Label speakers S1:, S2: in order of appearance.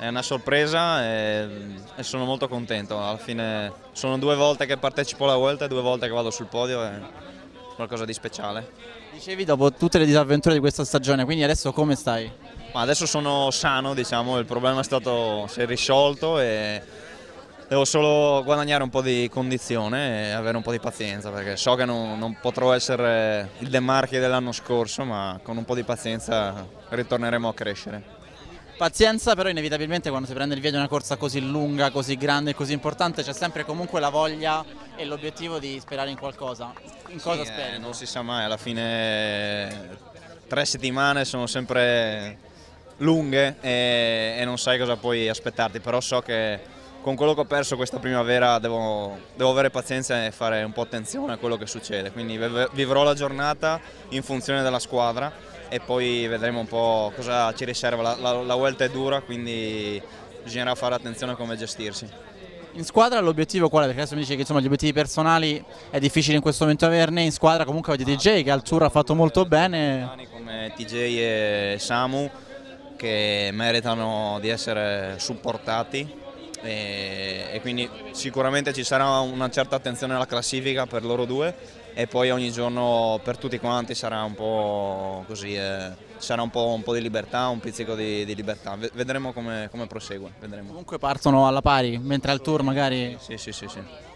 S1: è una sorpresa e, e, sono molto contento. Alla fine sono due volte che partecipo alla Vuelta e due volte che vado sul podio, è qualcosa di speciale.
S2: Dicevi dopo tutte le disavventure di questa stagione, quindi adesso come stai?
S1: Ma adesso sono sano, diciamo, il problema è stato, si è risolto e devo solo guadagnare un po' di condizione e avere un po' di pazienza perché so che non, non potrò essere il De Marchi dell'anno scorso ma con un po' di pazienza ritorneremo a crescere.
S2: Pazienza però inevitabilmente quando si prende il via di una corsa così lunga, così grande e così importante c'è sempre comunque la voglia e l'obiettivo di sperare in qualcosa. In cosa
S1: sì,
S2: speri?
S1: Eh, non si sa mai, alla fine tre settimane sono sempre lunghe e, e, non sai cosa puoi aspettarti, però so che con quello che ho perso questa primavera devo, devo, avere pazienza e fare un po' attenzione a quello che succede, quindi vivrò la giornata in funzione della squadra e poi vedremo un po' cosa ci riserva, la, la, la Vuelta è dura quindi bisognerà fare attenzione a come gestirsi.
S2: In squadra l'obiettivo qual è? Perché adesso mi dice che insomma, gli obiettivi personali è difficile in questo momento averne, in squadra comunque avete DJ che al tour ha fatto molto bene.
S1: Come TJ e Samu che meritano di essere supportati e, e, quindi sicuramente ci sarà una certa attenzione alla classifica per loro due e poi ogni giorno per tutti quanti sarà un po' così, eh, sarà un po', un po', di libertà, un pizzico di, di libertà, vedremo come, come prosegue. Vedremo.
S2: Comunque partono alla pari, mentre al tour magari...
S1: Sì, sì, sì. sì.